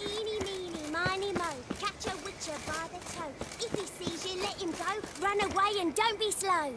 Eeny, meeny, miny, mo. Catch a witcher by the toe. If he sees you, let him go. Run away and don't be slow.